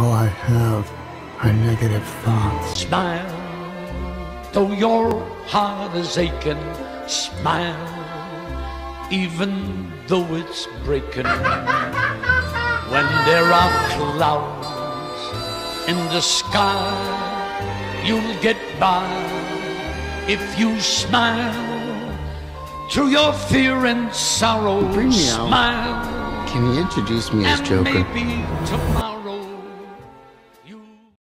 All I have are negative thoughts. Smile, though your heart is aching. Smile, even though it's breaking. When there are clouds in the sky, you'll get by if you smile. Through your fear and sorrow, Bring me out. smile. Can you introduce me as Joker?